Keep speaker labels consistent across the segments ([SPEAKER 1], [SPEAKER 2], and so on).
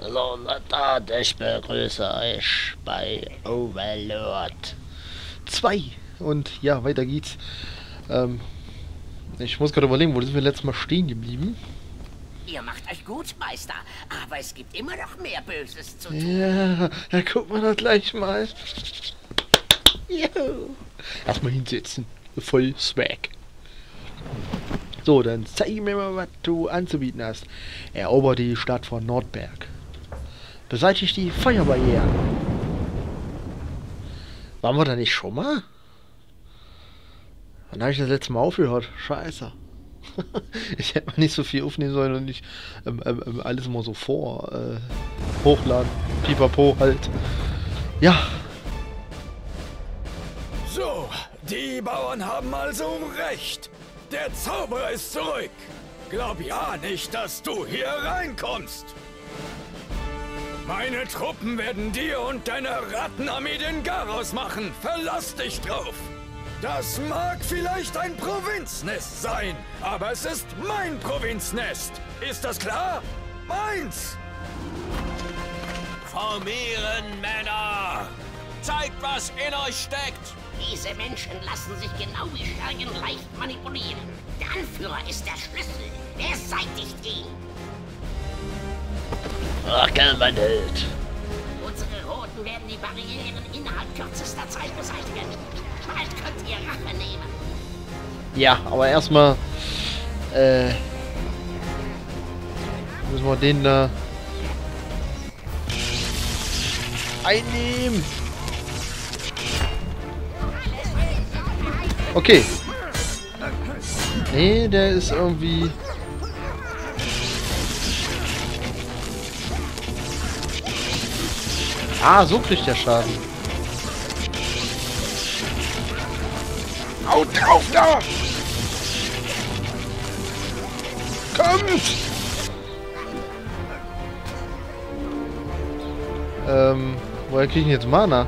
[SPEAKER 1] Soldat, ich begrüße euch bei Overlord 2. Und ja, weiter geht's. Ähm, ich muss gerade überlegen, wo sind wir letztes Mal stehen geblieben?
[SPEAKER 2] Ihr macht euch gut, Meister, aber es gibt immer noch mehr Böses zu tun.
[SPEAKER 1] Ja, da gucken wir doch gleich mal. Jo. Erstmal hinsetzen. Voll Swag. So, dann zeig mir mal, was du anzubieten hast. Erober die Stadt von Nordberg. Beseitigt die Feuerbarrieren. Waren wir da nicht schon mal? Wann habe ich das letzte Mal aufgehört? Scheiße. ich hätte mal nicht so viel aufnehmen sollen und nicht ähm, ähm, ähm alles immer so vor äh, hochladen. Pipapo halt. Ja.
[SPEAKER 3] So, die Bauern haben also recht. Der Zauberer ist zurück. Glaub ja nicht, dass du hier reinkommst. Meine Truppen werden dir und deiner Rattenarmee den Garaus machen. Verlass dich drauf. Das mag vielleicht ein Provinznest sein, aber es ist mein Provinznest. Ist das klar? Meins!
[SPEAKER 4] Formieren, Männer! Zeigt, was in euch steckt!
[SPEAKER 2] Diese Menschen lassen sich genau wie Schergen leicht manipulieren. Der Anführer ist der Schlüssel. Beseitigt ihn!
[SPEAKER 1] Rackel, mein Held!
[SPEAKER 2] Unsere Roten werden die Barrieren innerhalb kürzester Zeit beseitigen. Bald könnt ihr Rache nehmen.
[SPEAKER 1] Ja, aber erstmal äh, müssen wir den da einnehmen. Okay. Nee, der ist irgendwie... Ah, so kriegt der Schaden. Haut drauf da! Kommt! Ähm, woher kriege ich jetzt Mana?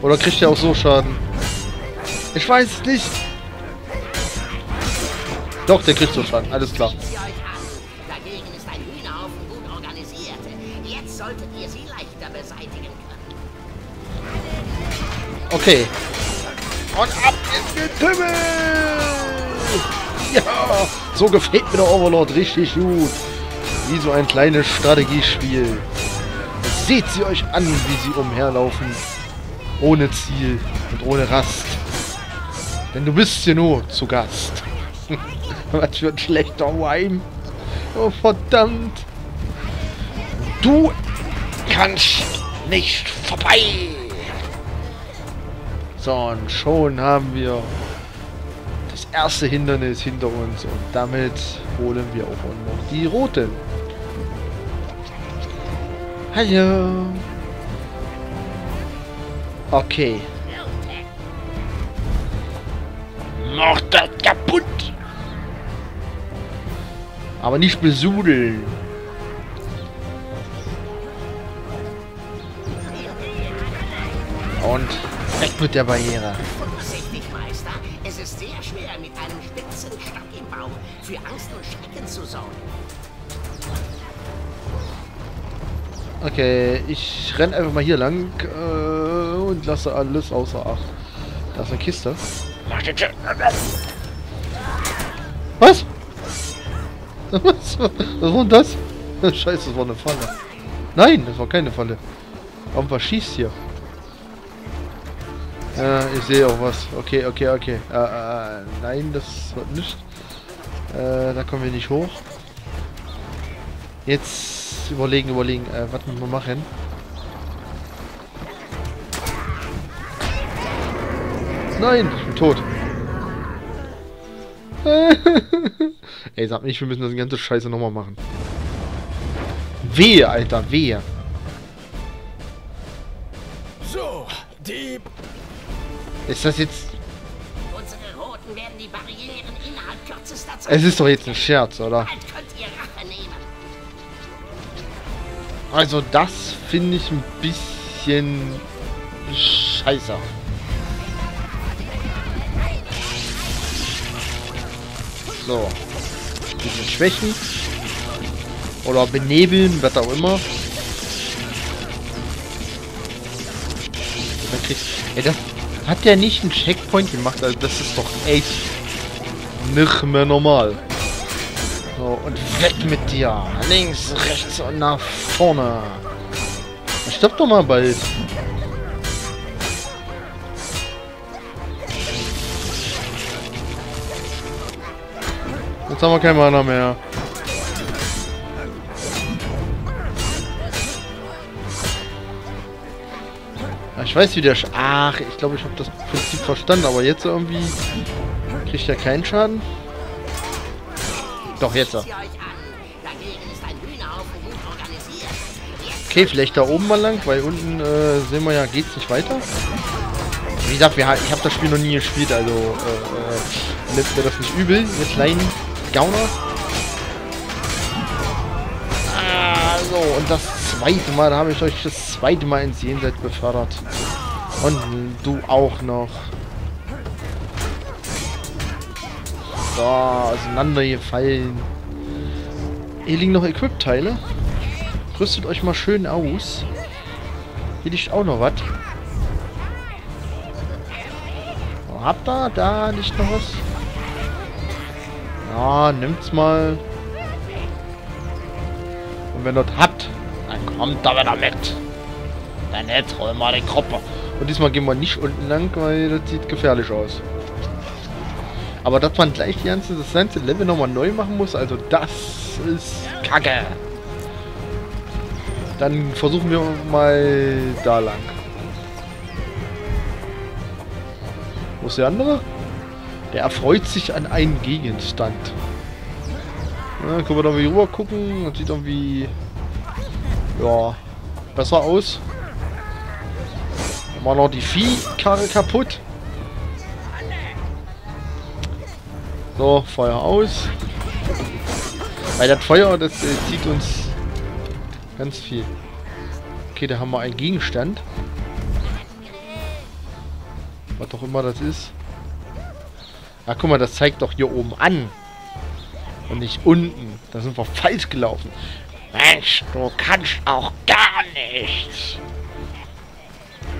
[SPEAKER 1] Oder kriegt er auch so Schaden? Ich weiß es nicht. Doch, der kriegt so Schaden. Alles klar.
[SPEAKER 2] Dagegen ist ein Hühnerhaufen gut organisiert. Jetzt solltet ihr sie leichter beseitigen können.
[SPEAKER 1] Okay. Und ab ins Getümmel! Ja, so gefällt mir der Overlord richtig gut. Wie so ein kleines Strategiespiel. Seht sie euch an, wie sie umherlaufen. Ohne Ziel und ohne Rast. Denn du bist hier nur zu Gast. Was für ein schlechter Weim. Oh, verdammt. Du kannst nicht vorbei. So, und schon haben wir das erste Hindernis hinter uns. Und damit holen wir auch noch die Roten. Hallo. Okay. Mach das kaputt! Aber nicht besudeln. Und weg mit der Barriere.
[SPEAKER 2] Vorsichtig, Meister. Es ist sehr schwer, mit einem spitzen Stock im Bauch für Angst und Schrecken zu sorgen.
[SPEAKER 1] Okay, ich renn einfach mal hier lang äh, und lasse alles außer Acht. Da ist eine Kiste. Was? Was? War denn das? Scheiße, das war eine Falle. Nein, das war keine Falle. Warum was schießt hier? Ja, ich sehe auch was. Okay, okay, okay. Äh, äh, nein, das wird nicht. Äh, da kommen wir nicht hoch. Jetzt überlegen, überlegen, äh, was müssen wir machen? Nein, ich bin tot. Ey, sag nicht, wir müssen das ganze Scheiße nochmal machen. Wehe, Alter, wehe.
[SPEAKER 3] So, die
[SPEAKER 1] Ist das jetzt...
[SPEAKER 2] Unsere Roten werden die Barrieren innerhalb kürzester Zeit...
[SPEAKER 1] Es ist doch jetzt ein Scherz, oder? Also das finde ich ein bisschen... Scheiße. So. Bisschen schwächen. Oder benebeln, was auch immer. Ey, das hat der nicht einen Checkpoint gemacht. Also das ist doch echt nicht mehr normal. So, und weg mit dir. Links, rechts und nach vorne. Stopp doch mal bald. Jetzt haben wir keinen Mana mehr. Ich weiß wie der... Sch Ach, ich glaube, ich habe das Prinzip verstanden, aber jetzt irgendwie kriegt er keinen Schaden. Doch, jetzt. Okay, vielleicht da oben mal lang, weil unten äh, sehen wir ja, geht's nicht weiter. Wie gesagt, wir, ich habe das Spiel noch nie gespielt, also äh, äh, nimmt mir das nicht übel, ihr kleinen Gauner. Ah, so, und das zweite Mal, da habe ich euch das zweite Mal ins Jenseits befördert. Und du auch noch. So, auseinandergefallen. Hier liegen noch Equip-Teile. Rüstet euch mal schön aus. Hier liegt auch noch was. Oh, habt ihr da nicht noch was? Ja, nimmt's mal. Und wenn ihr das habt, dann kommt da wieder mit. Dann jetzt holen wir die Gruppe. Und diesmal gehen wir nicht unten lang, weil das sieht gefährlich aus. Aber dass man gleich die ganze, das ganze Level nochmal neu machen muss, also das ist kacke. Dann versuchen wir mal da lang. Wo ist der andere? Der erfreut sich an einen Gegenstand. Ja, können wir da mal rüber gucken. Das sieht irgendwie... Ja, besser aus. Wir noch die Viehkarre kaputt. So, Feuer aus. Weil das Feuer, das äh, zieht uns ganz viel. Okay, da haben wir einen Gegenstand. Was auch immer das ist. Ja, guck mal, das zeigt doch hier oben an. Und nicht unten. Da sind wir falsch gelaufen.
[SPEAKER 5] Mensch, du kannst auch gar nichts.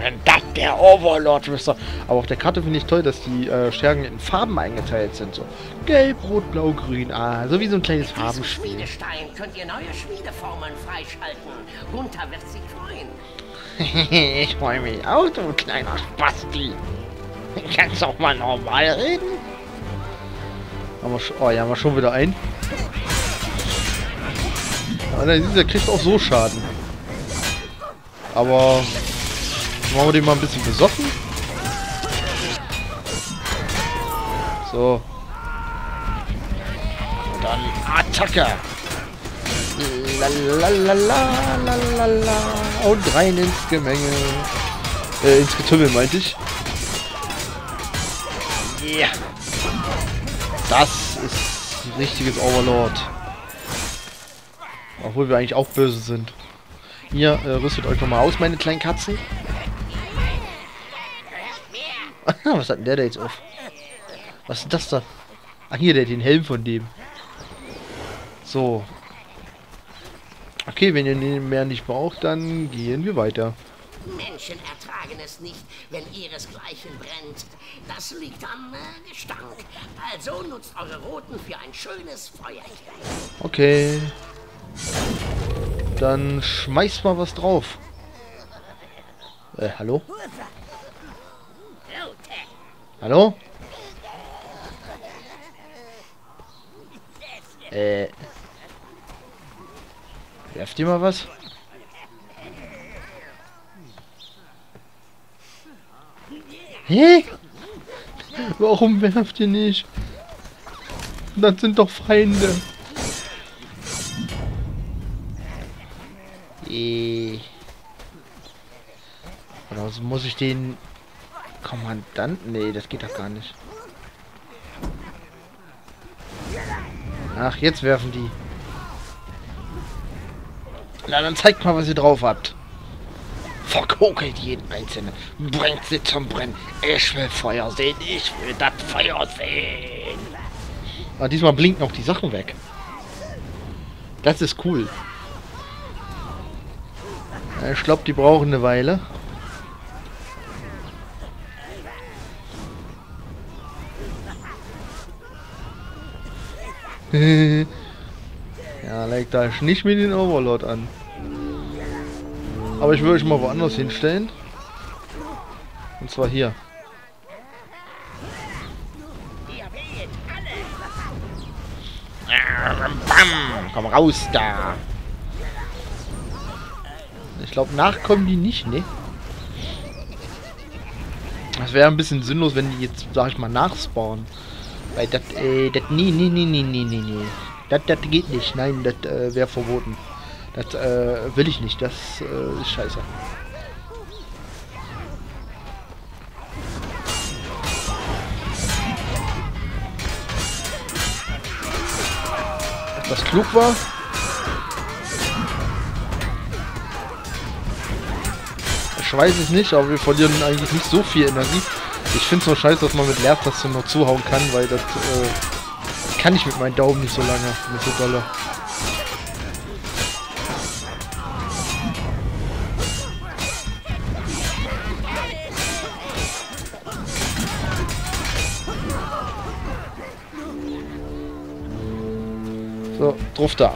[SPEAKER 5] Wenn das der Overlord ist.
[SPEAKER 1] Aber auf der Karte finde ich toll, dass die äh, Stärken in Farben eingeteilt sind. So gelb, rot, blau, grün. Ah, so wie so ein kleines Farbenspiel.
[SPEAKER 2] Schmiedestein könnt ihr neue Schmiedeformen freischalten. Gunther wird sich freuen.
[SPEAKER 5] ich freue mich auch, du kleiner Spasti. Kannst auch mal normal reden?
[SPEAKER 1] Haben wir oh, ja, haben wir schon wieder ein. Ja, der, der kriegt auch so Schaden. Aber machen wir den mal ein bisschen besoffen. So. Und dann Attacke. Lalalala. Und rein ins Gemenge. Äh, ins Getümmel meinte ich. Ja. Das ist ein richtiges Overlord. Obwohl wir eigentlich auch böse sind. Hier, äh, rüstet euch nochmal aus, meine kleinen Katzen. Was hat denn der da jetzt auf? Was ist das da? Ach, hier, der hat den Helm von dem. So. Okay, wenn ihr den mehr nicht braucht, dann gehen wir weiter.
[SPEAKER 2] Menschen ertragen es nicht, wenn ihresgleichen brennt. Das liegt am äh, Gestank. Also nutzt eure Roten für ein schönes Feuerchen.
[SPEAKER 1] Okay. Dann schmeiß mal was drauf. Äh, hallo? Hallo? Äh. Werft ihr mal was? Hä? Warum werft ihr nicht? Das sind doch Feinde. Äh. Oder was muss ich den Kommandanten? Nee, das geht doch gar nicht. Ach, jetzt werfen die. Na, dann zeigt mal, was ihr drauf habt. Verkokelt jeden einzelnen. Bringt sie zum Brennen. Ich will Feuer sehen. Ich will das Feuer sehen. Ah, diesmal blinken auch die Sachen weg. Das ist cool. Ich glaube, die brauchen eine Weile. ja, leg da nicht mit den Overlord an. Aber ich würde euch mal woanders hinstellen. Und zwar hier.
[SPEAKER 5] Bam! Komm raus da!
[SPEAKER 1] Ich glaube, nachkommen die nicht, ne? Das wäre ein bisschen sinnlos, wenn die jetzt, sag ich mal, nachspawnen. Weil das, äh, das, nee, nee, nee, nee, nee, nee, nee. Das, das geht nicht. Nein, das äh, wäre verboten. Das äh, will ich nicht. Das äh, ist scheiße. Das klug war? Ich weiß es nicht, aber wir verlieren eigentlich nicht so viel Energie. Ich finde es nur scheiße, dass man mit Leertaste noch zuhauen kann, weil das äh, kann ich mit meinen Daumen nicht so lange, nicht so dolle. Drauf da.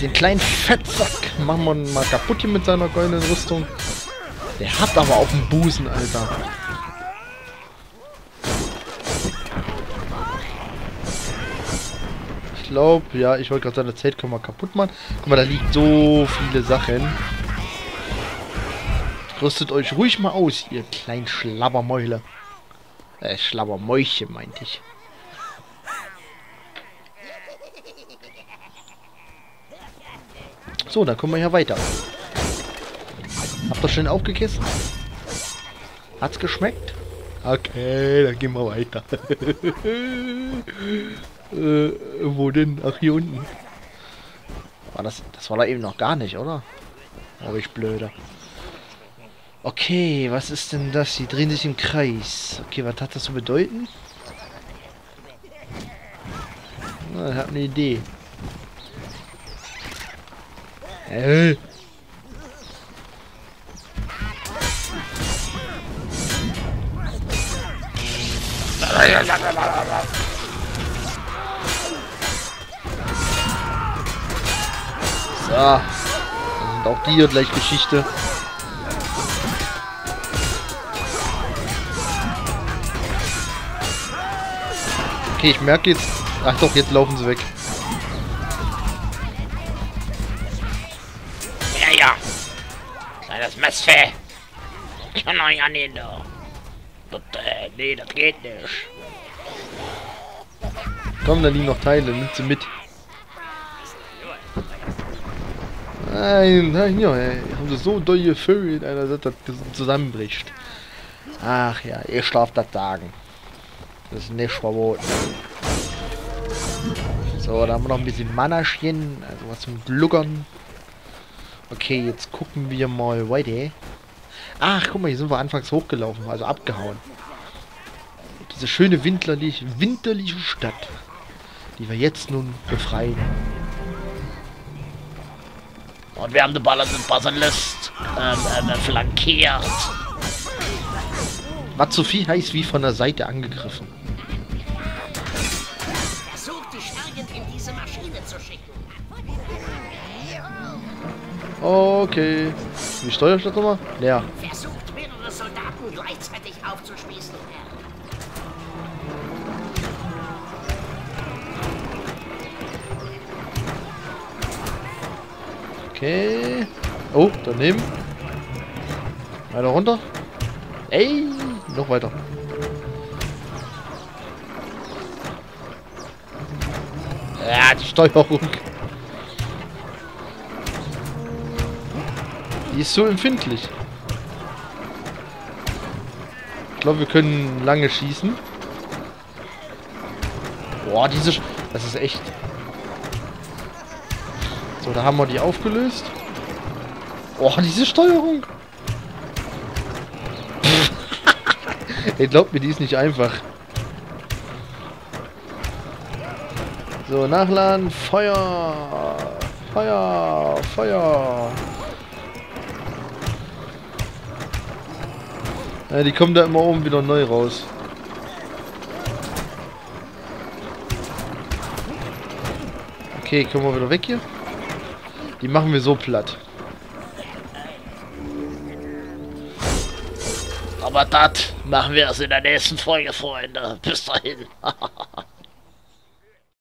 [SPEAKER 1] Den kleinen Fettsack machen wir mal kaputt hier mit seiner goldenen Rüstung. Der hat aber auf dem Busen, Alter. Ich glaube, ja, ich wollte gerade das Zelt können wir kaputt machen. Guck mal, da liegt so viele Sachen. Rüstet euch ruhig mal aus, ihr kleinen Schlabbermäule. Äh, Schlabbermäuche, meinte ich. So, dann kommen wir hier weiter. Habt ihr schön aufgegessen? Hat's geschmeckt? Okay, dann gehen wir weiter. äh, wo denn? Ach, hier unten. War das, das war da eben noch gar nicht, oder? Oh, ich blöde. Okay, was ist denn das? Die drehen sich im Kreis. Okay, was hat das zu bedeuten? Na, ich hab eine Idee. Hä? So. Dann sind auch die hier gleich Geschichte. Okay, ich merke jetzt... Ach doch, jetzt laufen sie weg.
[SPEAKER 5] Ja! Kleines Messfee! Kann euch ja nicht, da. Das, äh, nee, das geht nicht.
[SPEAKER 1] Komm, da liegen noch Teile, nimm sie mit. Nein, nein, ja, ey. Haben sie so doll gefüllt, Alter, dass das zusammenbricht. Ach ja, ich darf das sagen. Das ist nicht verboten. So, da haben wir noch ein bisschen Manaschen, also was zum Gluckern. Okay, jetzt gucken wir mal weiter. Ach, guck mal, hier sind wir anfangs hochgelaufen, also abgehauen. Diese schöne winterliche, winterliche Stadt, die wir jetzt nun befreien.
[SPEAKER 5] Und wir haben den Basilisk ähm, ähm, flankiert.
[SPEAKER 1] Was so viel heißt wie von der Seite angegriffen.
[SPEAKER 2] Versucht, die Schergen in diese Maschine zu schicken.
[SPEAKER 1] Okay. Wie steuere ich das nochmal? Leer.
[SPEAKER 2] Versucht, mehrere Soldaten gleichzeitig aufzuspießen.
[SPEAKER 1] Okay. Oh, daneben. Weiter runter. Ey, noch weiter. Ja, die Steuerung. Die ist so empfindlich. Ich glaube, wir können lange schießen. Boah, diese... Sch das ist echt... So, da haben wir die aufgelöst. Oh, diese Steuerung. Ey, glaubt mir, die ist nicht einfach. So, nachladen. Feuer. Feuer. Feuer. Ja, die kommen da immer oben wieder neu raus. Okay, kommen wir wieder weg hier. Die machen wir so platt.
[SPEAKER 5] Aber das machen wir erst in der nächsten Folge, Freunde. Bis dahin.